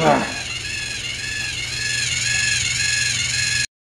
Ugh.